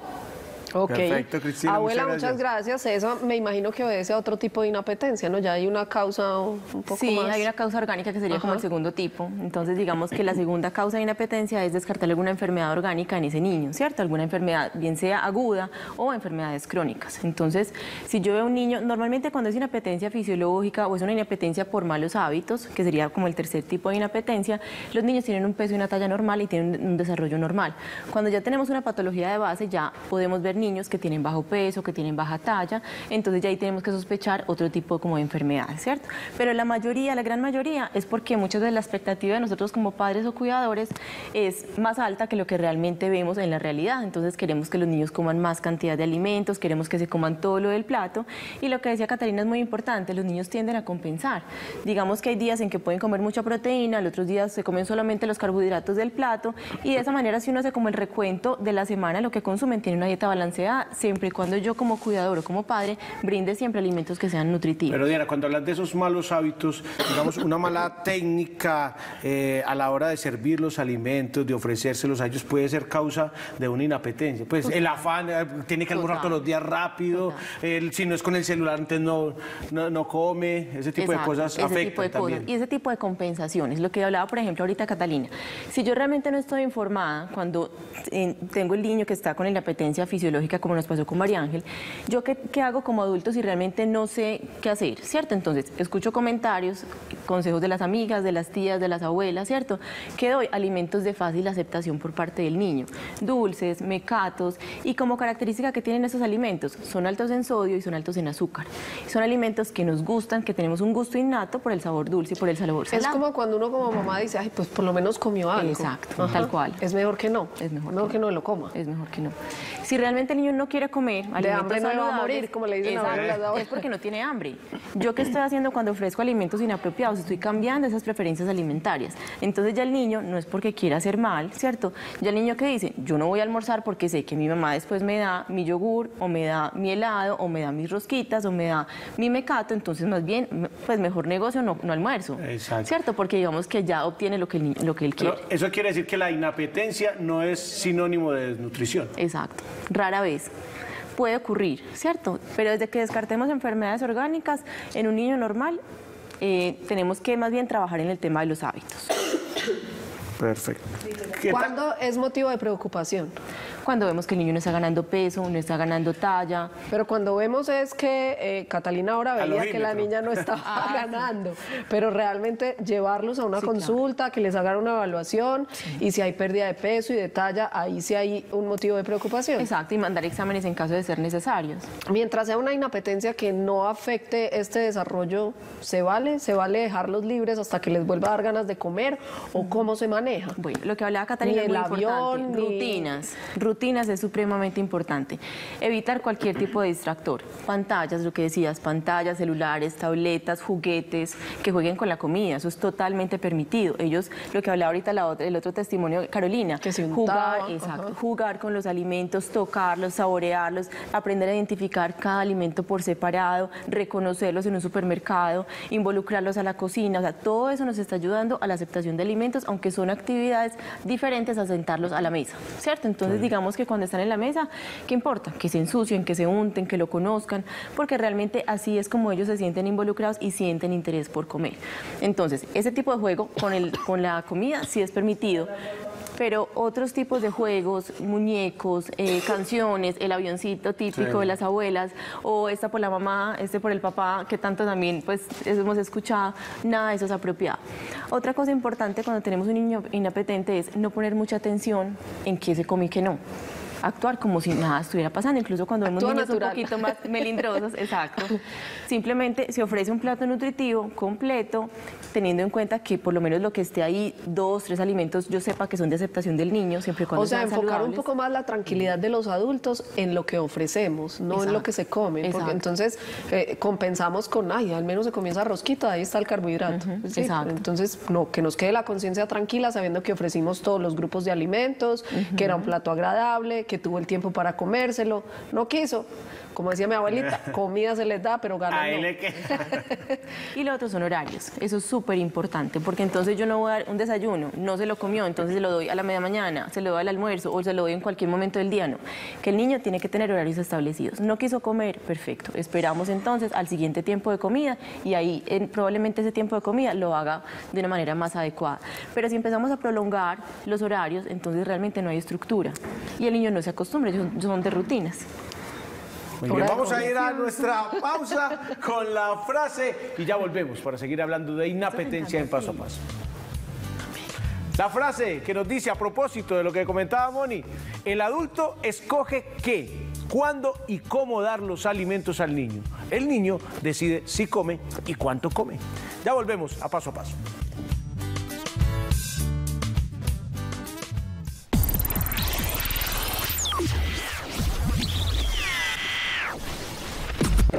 Ok. Perfecto, Cristina, Abuela, muchas muchas gracias. Eso me imagino que obedece a otro tipo de inapetencia, ¿no? Ya hay una causa un poco Sí, más. hay una causa orgánica que sería como Ajá. el segundo tipo. Entonces, digamos que la segunda causa de inapetencia es descartar alguna enfermedad orgánica en ese niño, ¿cierto? Alguna enfermedad, bien sea aguda o enfermedades crónicas. Entonces, si yo veo un niño, normalmente cuando es inapetencia fisiológica o es una inapetencia por malos hábitos, que sería como el tercer tipo de inapetencia, los niños tienen un peso y una talla normal y tienen un desarrollo normal. Cuando ya tenemos una patología de base, ya podemos ver niños que tienen bajo peso, que tienen baja talla, entonces ya ahí tenemos que sospechar otro tipo como de enfermedades, ¿cierto? Pero la mayoría, la gran mayoría, es porque muchas veces la expectativa de nosotros como padres o cuidadores es más alta que lo que realmente vemos en la realidad. Entonces queremos que los niños coman más cantidad de alimentos, queremos que se coman todo lo del plato. Y lo que decía Catalina es muy importante, los niños tienden a compensar. Digamos que hay días en que pueden comer mucha proteína, los otros días se comen solamente los carbohidratos del plato y de esa manera si uno hace como el recuento de la semana, lo que consumen, tiene una dieta balanceada balanceada, siempre y cuando yo como cuidador o como padre brinde siempre alimentos que sean nutritivos. Pero Diana, cuando hablas de esos malos hábitos, digamos, una mala técnica eh, a la hora de servir los alimentos, de ofrecérselos a ellos, puede ser causa de una inapetencia. Pues el afán, eh, tiene que almorzar Total. todos los días rápido, el- si no es con el celular, entonces no, no, no come, ese tipo de Exacto, cosas ese afectan tipo de cosas. también. Y ese tipo de compensaciones, lo que hablaba, por ejemplo, ahorita Catalina. Si yo realmente no estoy informada cuando eh, tengo el niño que está con la apetencia fisiológica, como nos pasó con María Ángel, ¿yo qué, qué hago como adulto si realmente no sé qué hacer? ¿Cierto? Entonces, escucho comentarios, consejos de las amigas, de las tías, de las abuelas, ¿cierto? ¿Qué doy? Alimentos de fácil aceptación por parte del niño. Dulces, mecatos, y como característica que tienen esos alimentos, son altos en sodio y son altos en azúcar. Son alimentos que nos gustan, que tenemos un gusto innato por el sabor dulce y por el sabor Es salado. como cuando uno como mamá dice, ay, pues por lo menos comió algo. Exacto, tal cual. Es mejor que no. Es mejor que, que no lo coma. Es mejor que no. Si realmente el niño no quiere comer alimentos hambre no le va a morir, como le dicen ahora las abuelas. es porque no tiene hambre. ¿Yo qué estoy haciendo cuando ofrezco alimentos inapropiados? Estoy cambiando esas preferencias alimentarias. Entonces ya el niño no es porque quiera hacer mal, ¿cierto? Ya el niño que dice, yo no voy a almorzar porque sé que mi mamá después me da mi yogur o me da mi helado o me da mis rosquitas o me da mi mecato, entonces más bien, pues mejor negocio no, no almuerzo. Exacto. ¿Cierto? Porque digamos que ya obtiene lo que, el lo que él quiere. Pero eso quiere decir que la inapetencia no es sinónimo de desnutrición. Exacto, rara vez. Puede ocurrir, ¿cierto? Pero desde que descartemos enfermedades orgánicas en un niño normal, eh, tenemos que más bien trabajar en el tema de los hábitos. Perfecto. ¿Cuándo es motivo de preocupación? Cuando vemos que el niño no está ganando peso, no está ganando talla. Pero cuando vemos es que eh, Catalina ahora veía que la niña no estaba Ah, sí. ganando, pero realmente llevarlos a una Sí, consulta, que les hagan una evaluación y si hay pérdida de peso y de talla, ahí sí hay un motivo de preocupación. Exacto, y mandar exámenes en caso de ser necesarios. Mientras sea una inapetencia que no afecte este desarrollo, ¿se vale? ¿Se vale dejarlos libres hasta que les vuelva a dar ganas de comer o cómo se maneja? Bueno, lo que hablaba Catalina Ni es muy el avión, importante. ni- Rutinas. Rutinas es supremamente importante. Evitar cualquier tipo de distractor. Pantallas, lo que decías, pantallas, celulares, tabletas, juguetes, que jueguen con la comida. Eso es totalmente permitido. Ellos, lo que hablaba ahorita la otra- el otro testimonio, Carolina, Que se jugar, exacto, jugar con los alimentos, tocarlos, saborearlos, aprender a identificar cada alimento por separado, reconocerlos en un supermercado, involucrarlos a la cocina, o sea, todo eso nos está ayudando a la aceptación de alimentos, aunque son actividades diferentes a sentarlos a la mesa, ¿cierto? Entonces, digamos que cuando están en la mesa, ¿qué importa? Que se ensucien, que se unten, que lo conozcan, porque realmente así es como ellos se sienten involucrados y sienten interés por comer. Entonces, ese tipo de juego con, el, con la comida sí es permitido. Pero otros tipos de juegos, muñecos, eh, canciones, el avioncito típico Sí. de las abuelas, o esta por la mamá, este por el papá, que tanto también pues hemos escuchado, nada de eso es apropiado. Otra cosa importante cuando tenemos un niño inapetente es no poner mucha atención en qué se come y qué no. Actuar como si nada estuviera pasando, incluso cuando vemos niños natural. un poquito más melindrosos, exacto. Simplemente se ofrece un plato nutritivo completo, teniendo en cuenta que por lo menos lo que esté ahí, dos, tres alimentos, yo sepa que son de aceptación del niño, siempre y cuando O sea, sean enfocar un poco más la tranquilidad de los adultos en lo que ofrecemos, no en lo que se come. Porque entonces eh, compensamos con, ay, al menos se comienza rosquita, ahí está el carbohidrato. Sí, exacto. Entonces, no, que nos quede la conciencia tranquila sabiendo que ofrecimos todos los grupos de alimentos, que era un plato agradable, que tuvo el tiempo para comérselo. No quiso. Como decía mi abuelita, comida se les da, pero ganas A él no. le que- Y lo otro son horarios. Eso es súper importante, porque entonces yo no voy a dar un desayuno, no se lo comió, entonces se lo doy a la media mañana, se lo doy al almuerzo o se lo doy en cualquier momento del día. No. Que el niño tiene que tener horarios establecidos. No quiso comer, perfecto. Esperamos entonces al siguiente tiempo de comida y ahí en- probablemente ese tiempo de comida lo haga de una manera más adecuada. Pero si empezamos a prolongar los horarios, entonces realmente no hay estructura y el niño no se acostumbra, son, son de rutinas. Bien, vamos a ir a nuestra pausa con la frase y ya volvemos para seguir hablando de inapetencia en paso a paso. La frase que nos dice a propósito de lo que comentaba Moni, el adulto escoge qué, cuándo y cómo dar los alimentos al niño. El niño decide si come y cuánto come. Ya volvemos a paso a paso.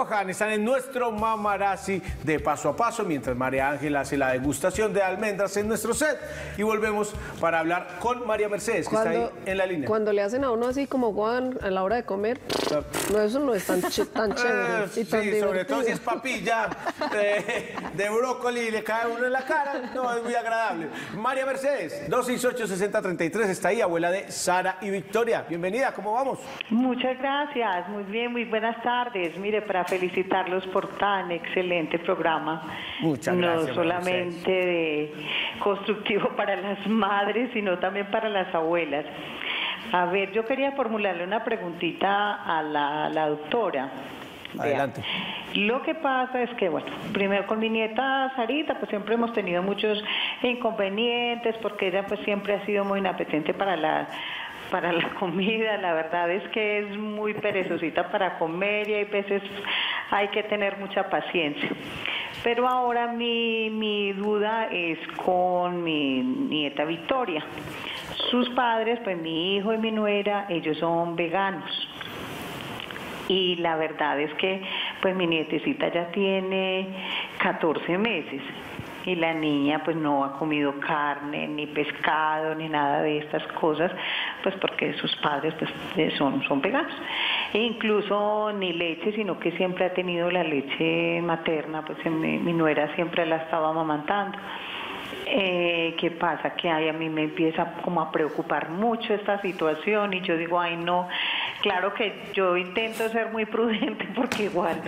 Están en nuestro mamarazzi de paso a paso mientras María Ángela hace la degustación de almendras en nuestro set y volvemos para hablar con María Mercedes que está ahí en la línea. Cuando le hacen a uno así como Juan a la hora de comer, no, eso no es tan, ch- tan chévere. y tan Sí, sobre todo si es papilla de, de brócoli y le cae a uno en la cara, no, es muy agradable. María Mercedes, 268-6033, está ahí, abuela de Sara y Victoria. Bienvenida, ¿cómo vamos? Muchas gracias, muy bien, muy buenas tardes. Mire, para felicitarlos por tan excelente programa. Muchas no gracias, María solamente de constructivo para las madres, sino también para las abuelas. A ver, yo quería formularle una preguntita a la, la doctora. Vea, Adelante. Lo que pasa es que, bueno, primero con mi nieta Sarita, pues siempre hemos tenido muchos inconvenientes porque ella pues siempre ha sido muy inapetente para la para la comida, la verdad es que es muy perezosita para comer y hay veces hay que tener mucha paciencia. Pero ahora mi, mi duda es con mi nieta Victoria. Sus padres, pues mi hijo y mi nuera, ellos son veganos. Y la verdad es que pues mi nietecita ya tiene 14 meses y la niña pues no ha comido carne, ni pescado, ni nada de estas cosas, pues porque sus padres pues eh, son, son veganos. E incluso ni leche, sino que siempre ha tenido la leche materna, pues mi, mi nuera siempre la estaba amamantando. Eh, ¿Qué pasa? Que ay, a mí me empieza como a preocupar mucho esta situación y yo digo, ay no, claro que yo intento ser muy prudente porque igual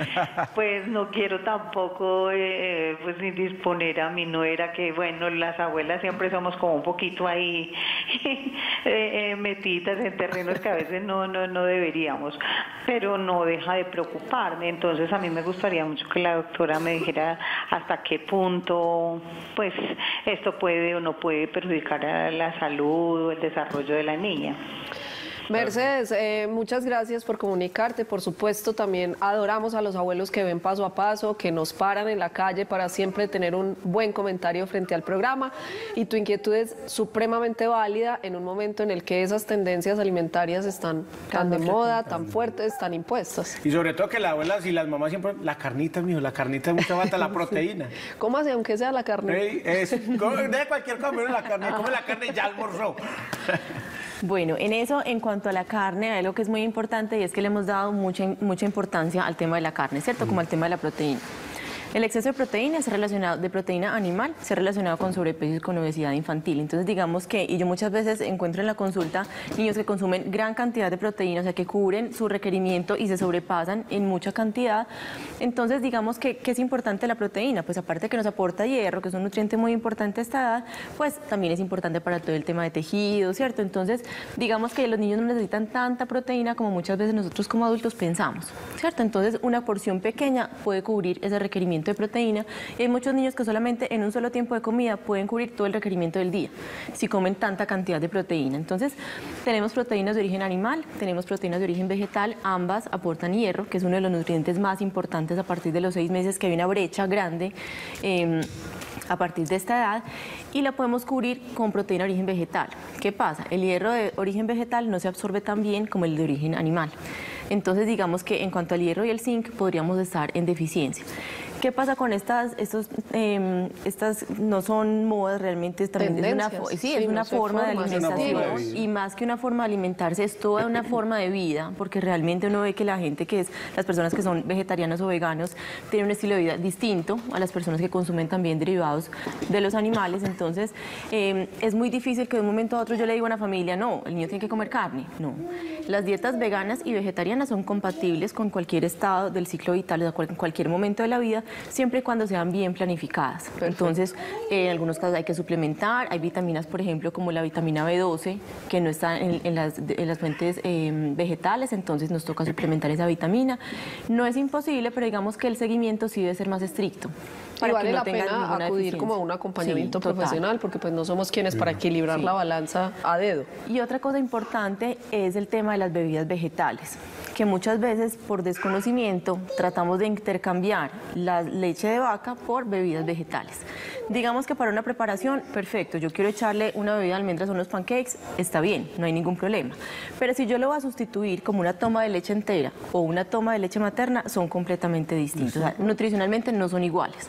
pues no quiero tampoco eh, pues ni disponer a mi nuera que bueno, las abuelas siempre somos como un poquito ahí eh, eh, metidas en terrenos que a veces no, no, no deberíamos, pero no deja de preocuparme, entonces a mí me gustaría mucho que la doctora me dijera hasta qué punto pues esto puede o no puede perjudicar a la salud o el desarrollo de la niña. Mercedes, eh, muchas gracias por comunicarte. Por supuesto, también adoramos a los abuelos que ven paso a paso, que nos paran en la calle para siempre tener un buen comentario frente al programa. Y tu inquietud es supremamente válida en un momento en el que esas tendencias alimentarias están tan de moda, tan fuertes, tan impuestas. Y sobre todo que las abuelas y las mamás siempre, la carnita, mijo, la carnita es mucha falta, la proteína. ¿Cómo hace, aunque sea la carne? Ey, es, come- de cualquier comer la carne, come la carne y ya almorzó. Bueno, en eso, en cuanto a la carne, hay algo que es muy importante y es que le hemos dado mucha, mucha importancia al tema de la carne, ¿cierto? Como al tema de la proteína. El exceso de proteína ha relacionado, de proteína animal se ha relacionado con sobrepeso y con obesidad infantil. Entonces, digamos que, y yo muchas veces encuentro en la consulta niños que consumen gran cantidad de proteína, o sea, que cubren su requerimiento y se sobrepasan en mucha cantidad. Entonces, digamos que, ¿qué es importante la proteína? Pues aparte que nos aporta hierro, que es un nutriente muy importante a esta edad, pues también es importante para todo el tema de tejido, ¿cierto? Entonces, digamos que los niños no necesitan tanta proteína como muchas veces nosotros como adultos pensamos, ¿cierto? Entonces, una porción pequeña puede cubrir ese requerimiento de proteína y hay muchos niños que solamente en un solo tiempo de comida pueden cubrir todo el requerimiento del día si comen tanta cantidad de proteína. Entonces, tenemos proteínas de origen animal, tenemos proteínas de origen vegetal, ambas aportan hierro, que es uno de los nutrientes más importantes a partir de los seis meses, que hay una brecha grande. eh, a partir de esta edad y la podemos cubrir con proteína de origen vegetal. ¿Qué pasa? El hierro de origen vegetal no se absorbe tan bien como el de origen animal. Entonces, digamos que en cuanto al hierro y el zinc podríamos estar en deficiencia. ¿Qué pasa con estas? Estos, eh, estas no son modas realmente, es también es una, Tendencias. fo- sí, Sí, es una no forma de forma alimentación y más que una forma de alimentarse es toda una forma de vida, porque realmente uno ve que la gente que es, las personas que son vegetarianos o veganos, tienen un estilo de vida distinto a las personas que consumen también derivados de los animales. Entonces, eh, es muy difícil que de un momento a otro yo le diga a una familia, no, el niño tiene que comer carne. No. Las dietas veganas y vegetarianas son compatibles con cualquier estado del ciclo vital, o sea, cual- en cualquier momento de la vida, siempre y cuando sean bien planificadas. Entonces, eh, en algunos casos hay que suplementar, hay vitaminas, por ejemplo, como la vitamina B12, que no está en, en las, en las fuentes eh, vegetales, entonces nos toca suplementar esa vitamina. No es imposible, pero digamos que el seguimiento sí debe ser más estricto. Y para que vale no la tengan pena acudir deficiencia. como a un acompañamiento Sí, total. profesional porque pues no somos quienes para equilibrar Sí. la balanza a dedo. Y otra cosa importante es el tema de las bebidas vegetales, que muchas veces por desconocimiento tratamos de intercambiar la leche de vaca por bebidas vegetales. Digamos que para una preparación, perfecto, yo quiero echarle una bebida de almendras o unos pancakes, está bien, no hay ningún problema. Pero si yo lo voy a sustituir como una toma de leche entera o una toma de leche materna, son completamente distintos. O sea, nutricionalmente no son iguales.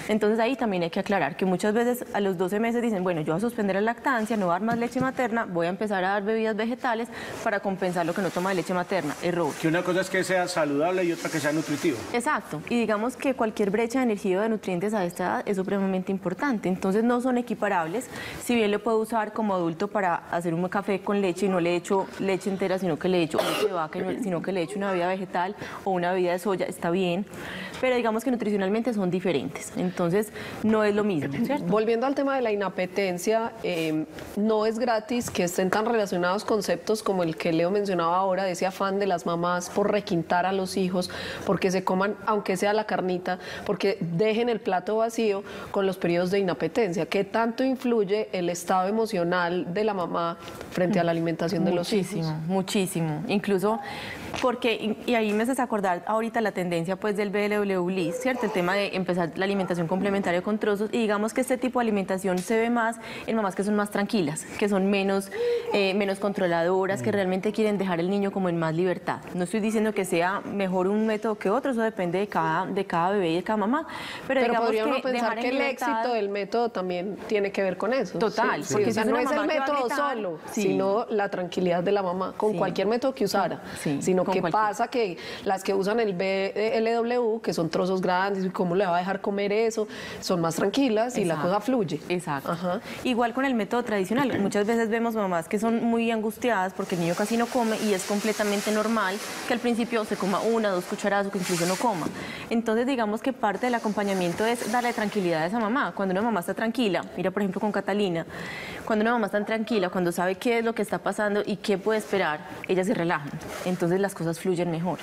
Entonces ahí también hay que aclarar que muchas veces a los 12 meses dicen, bueno, yo voy a suspender la lactancia, no voy a dar más leche materna, voy a empezar a dar bebidas vegetales para compensar lo que no toma de leche materna. Error. Que una cosa es que sea saludable y otra que sea nutritiva. Exacto. Y digamos que cualquier brecha de energía o de nutrientes a esta edad es supremamente importante. Entonces no son equiparables. Si bien lo puedo usar como adulto para hacer un café con leche y no le echo leche entera, sino que le echo leche de vaca, sino que le echo una bebida vegetal o una bebida de soya, está bien. Pero digamos que nutricionalmente son diferentes. Entonces no es lo mismo, ¿cierto? Volviendo al tema de la inapetencia, eh, no es gratis que estén tan relacionados conceptos como el que Leo mencionaba ahora, de ese afán de las mamás por requintar a los hijos, porque se coman, aunque sea la carnita, porque dejen el plato vacío con los periodos de inapetencia. ¿Qué tanto influye el estado emocional de la mamá frente a la alimentación de los hijos? Muchísimo, muchísimo. Incluso porque, y y ahí me haces acordar ahorita la tendencia pues del BLW LIS, ¿cierto? El tema de empezar la alimentación complementaria con trozos y digamos que este tipo de alimentación se ve más en mamás que son más tranquilas, que son menos, eh, menos controladoras, que realmente quieren dejar el niño como en más libertad. No estoy diciendo que sea mejor un método que otro, eso depende de cada, de cada bebé y de cada mamá. Pero, Pero, digamos podría que uno pensar que el libertad- éxito del método también tiene que ver con eso. Total, Sí, porque sí, o si sea, no es el método gritar, solo, sí. sino la tranquilidad de la mamá, con Sí. cualquier método que usara. Sí, sino con que cualquier. pasa que las que usan el BLW, que son trozos grandes, cómo le va a dejar comer eso, son más tranquilas y la cosa fluye. Exacto. Igual con el método tradicional. Muchas veces vemos mamás que son muy angustiadas porque el niño casi no come y es completamente normal que al principio se coma una, dos cucharadas o que incluso no coma. Entonces, digamos que parte del acompañamiento es darle tranquilidad a esa mamá. Cuando una mamá está tranquila, mira por ejemplo con Catalina, cuando una mamá está tranquila, cuando sabe qué es lo que está pasando y qué puede esperar, ellas se relajan. Entonces las cosas fluyen mejor.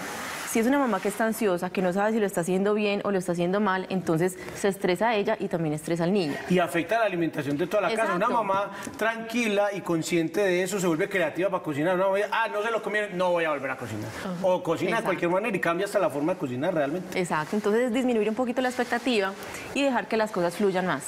Si es una mamá que está ansiosa, que no sabe si lo está haciendo bien o lo está haciendo mal, entonces se estresa a ella y también estresa al niño. Y afecta la alimentación de toda la casa. Una mamá tranquila y consciente de eso se vuelve creativa para cocinar. No voy a- ah, no se lo comieron, no voy a volver a cocinar. O cocina de cualquier manera y cambia hasta la forma de cocinar realmente. Exacto, entonces es disminuir un poquito la expectativa y dejar que las cosas fluyan más.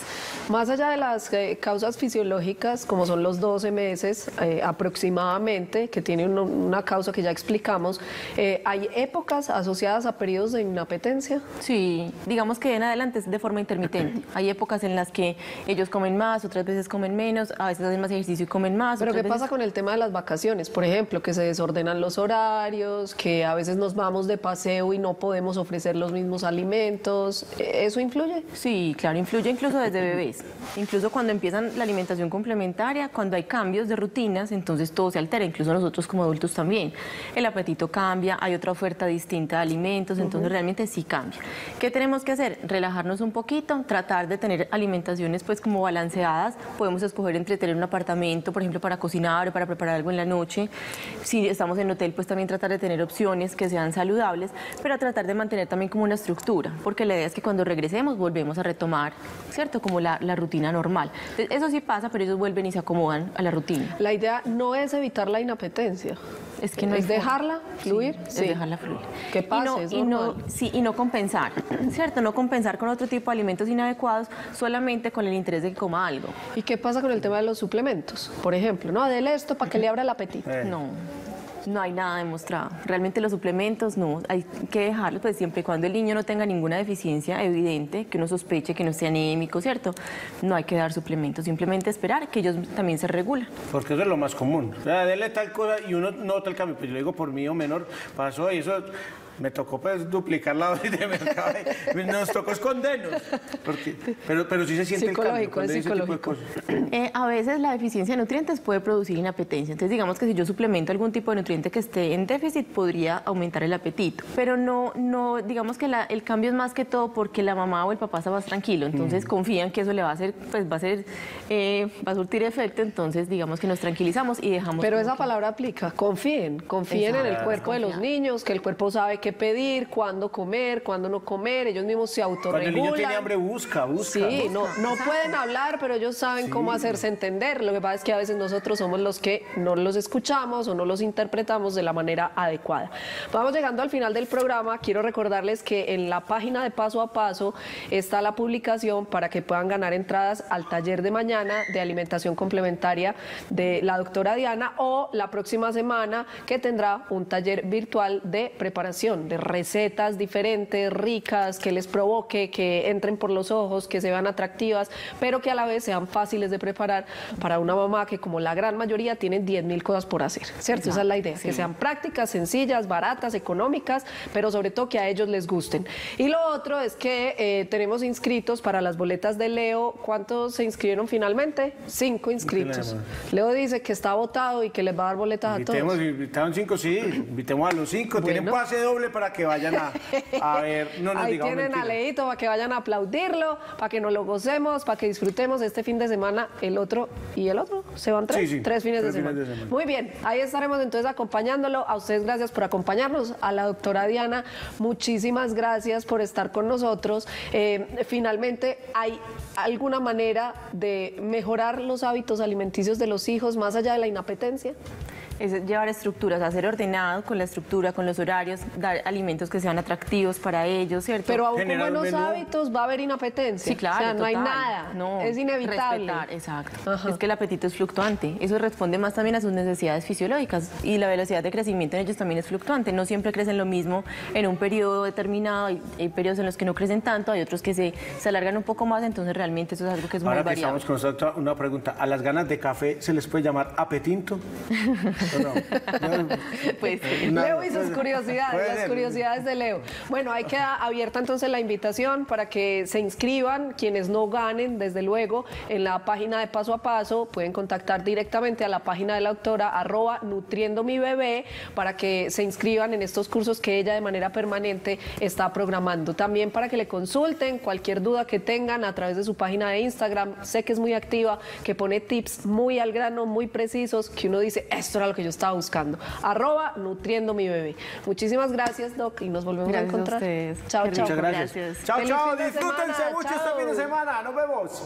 Más allá de las eh, causas fisiológicas, como son los 12 meses eh, aproximadamente, que tiene un- una causa que ya explicamos, eh, ¿hay épocas asociadas a periodos de inapetencia? Sí, digamos que en adelante es de forma intermitente. Hay épocas en las que ellos comen más, otras veces comen menos, a veces hacen más ejercicio y comen más. Pero ¿qué otras pasa veces- con el tema de las vacaciones? Por ejemplo, que se desordenan los horarios, que a veces nos vamos de paseo y no podemos ofrecer los mismos alimentos. ¿E- ¿Eso influye? Sí, claro, influye incluso desde bebés. Incluso cuando empiezan la alimentación complementaria, cuando hay cambios de rutinas, entonces todo se altera, incluso nosotros como adultos también. El apetito cambia, hay otra oferta distinta de alimentos, entonces Ujú. realmente sí cambia. ¿Qué tenemos que hacer? Relajarnos un poquito, tratar de tener alimentaciones pues como balanceadas. Podemos escoger entre tener un apartamento, por ejemplo, para cocinar o para preparar algo en la noche. Si estamos en hotel, pues también tratar de tener opciones que sean saludables, pero tratar de mantener también como una estructura, porque la idea es que cuando regresemos volvemos a retomar, ¿cierto? Como la, la rutina normal. Entonces, eso sí pasa, pero ellos vuelven y se acomodan a la rutina. La idea no es evitar la inapetencia. Es que no es dejarla fluir. Sí, es dejarla fluir. Que pase, y no, es y no, normal. sí, y no compensar, ¿cierto? No compensar con otro tipo de alimentos inadecuados solamente con el interés de que coma algo. ¿Y qué pasa con el tema de los suplementos? Por ejemplo, no, dele esto para que le abra el apetito. No. No hay nada demostrado. Realmente los suplementos no, hay que dejarlos pues siempre y cuando el niño no tenga ninguna deficiencia evidente, que uno sospeche que no sea anémico, ¿cierto? No hay que dar suplementos, simplemente esperar que ellos también se regulen. Porque eso es lo más común. O sea, dele tal cosa y uno nota el cambio. Pues yo digo por mí o menor, pasó y eso me tocó pues duplicar la dosis de mercado. Nos tocó escondernos. Porque, pero, pero sí se siente el cambio. Psicológico, es psicológico. Eh, a veces la deficiencia de nutrientes puede producir inapetencia. Entonces, digamos que si yo suplemento algún tipo de nutriente que esté en déficit, podría aumentar el apetito. Pero no, no digamos que la- el cambio es más que todo porque la mamá o el papá está más tranquilo. Entonces, Mm. confían que eso le va a hacer, pues va a ser, eh, va a surtir efecto. Entonces, digamos que nos tranquilizamos y dejamos. Pero esa que- palabra aplica, confíen, confíen en el cuerpo de los niños, que el cuerpo sabe qué qué pedir, cuándo comer, cuándo no comer, ellos mismos se Cuando el autorregulan. niño tiene hambre, busca, busca. Sí, busca. no, no pueden hablar, pero ellos saben cómo hacerse entender. Lo que pasa es que a veces nosotros somos los que no los escuchamos o no los interpretamos de la manera adecuada. Vamos llegando al final del programa. Quiero recordarles que en la página de Paso a Paso está la publicación para que puedan ganar entradas al taller de mañana de alimentación complementaria de la doctora Diana o la próxima semana que tendrá un taller virtual de preparación de recetas diferentes, ricas, que les provoque, que entren por los ojos, que se vean atractivas, pero que a la vez sean fáciles de preparar para una mamá que como la gran mayoría tiene 10 mil cosas por hacer, ¿cierto? Esa es la idea, que sean prácticas, sencillas, baratas, económicas, pero sobre todo que a ellos les gusten. Y lo otro es que eh, tenemos inscritos para las boletas de Leo. ¿Cuántos se inscribieron finalmente? Cinco inscritos. Leo dice que está votado y que les va a dar boletas a Invitemos, todos. invitaron cinco, sí, invitemos a los cinco. Tienen Bueno. pase doble para que vayan a, a ver. No nos Ahí digamos tienen a. Leito para que vayan a aplaudirlo, para que nos lo gocemos, para que disfrutemos este fin de semana, el otro y el otro. ¿Se van tres? Sí, sí, tres fines, tres de, fines semana. de semana. Muy bien, ahí estaremos entonces acompañándolo. A ustedes gracias por acompañarnos. A la doctora Diana, muchísimas gracias por estar con nosotros. Eh, finalmente, ¿hay alguna manera de mejorar los hábitos alimenticios de los hijos más allá de la inapetencia? Es llevar estructuras, hacer ordenado con la estructura, con los horarios, dar alimentos que sean atractivos para ellos, ¿cierto? Pero aún con buenos menú. hábitos va a haber inapetencia. Sí, claro. O sea, no hay nada. No, es inevitable. respetar, exacto. Ajá. Es que el apetito es fluctuante. Eso responde más también a sus necesidades fisiológicas y la velocidad de crecimiento en ellos también es fluctuante. No siempre crecen lo mismo en un periodo determinado. Hay, hay periodos en los que no crecen tanto, hay otros que se, se alargan un poco más. Entonces realmente eso es algo que es muy Ahora que variable. estamos con nosotros, una pregunta. ¿A las ganas de café se les puede llamar apetinto? ¿O no? Pues, Una- Leo y sus curiosidades, las ser. curiosidades de Leo. Bueno, ahí queda abierta entonces la invitación para que se inscriban, quienes no ganen, desde luego, en la página de Paso a Paso, pueden contactar directamente a la página de la doctora arroba nutriendo mi bebé para que se inscriban en estos cursos que ella de manera permanente está programando. También para que le consulten cualquier duda que tengan a través de su página de Instagram, sé que es muy activa, que pone tips muy al grano, muy precisos, que uno dice, esto era lo que yo estaba buscando. Arroba nutriendo mi bebé. Muchísimas gracias, Doc, y nos volvemos Gracias a a encontrar. ustedes. Chao, chao. Muchas gracias. Gracias. Chao, Feliz chao. Disfrútense semana. mucho este fin de semana. Nos vemos.